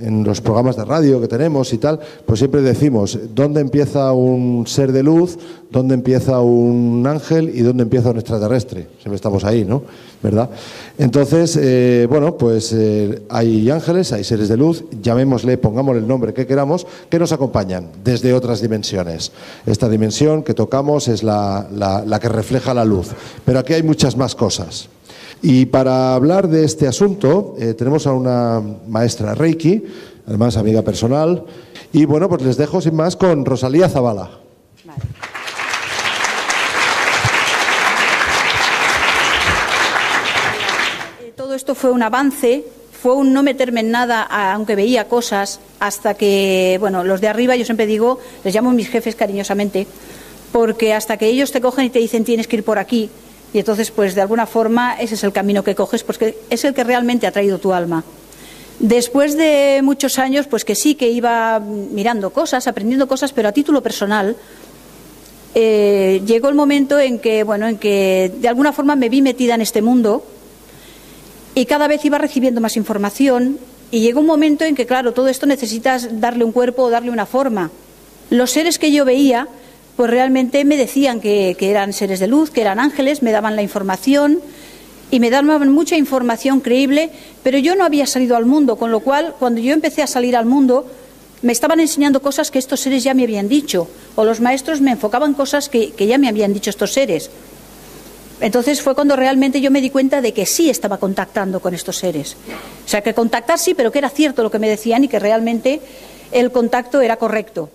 en los programas de radio que tenemos y tal, pues siempre decimos dónde empieza un ser de luz, dónde empieza un ángel y dónde empieza un extraterrestre. Siempre estamos ahí, ¿no? ¿Verdad? Entonces, eh, bueno, pues eh, hay ángeles, hay seres de luz, llamémosle, pongámosle el nombre que queramos, que nos acompañan desde otras dimensiones. Esta dimensión que tocamos es la, la que refleja la luz, pero aquí hay muchas más cosas. Y para hablar de este asunto eh, tenemos a una maestra Reiki, además amiga personal, y bueno, pues les dejo sin más con Rosalía Zavala. Todo esto fue un avance, fue un no meterme en nada, aunque veía cosas, hasta que, bueno, los de arriba, yo siempre digo, les llamo mis jefes cariñosamente, porque hasta que ellos te cogen y te dicen tienes que ir por aquí, y entonces, pues de alguna forma, ese es el camino que coges, porque es el que realmente ha traído tu alma. Después de muchos años, pues que sí, que iba mirando cosas, aprendiendo cosas, pero a título personal, eh, llegó el momento en que, bueno, en que de alguna forma me vi metida en este mundo y cada vez iba recibiendo más información y llegó un momento en que, claro, todo esto necesitas darle un cuerpo o darle una forma. Los seres que yo veía pues realmente me decían que, eran seres de luz, que eran ángeles, me daban la información y me daban mucha información creíble, pero yo no había salido al mundo, con lo cual cuando yo empecé a salir al mundo me estaban enseñando cosas que estos seres ya me habían dicho, o los maestros me enfocaban cosas que, que ya me habían dicho estos seres. Entonces fue cuando realmente yo me di cuenta de que sí estaba contactando con estos seres. O sea, que contactar sí, pero que era cierto lo que me decían y que realmente el contacto era correcto.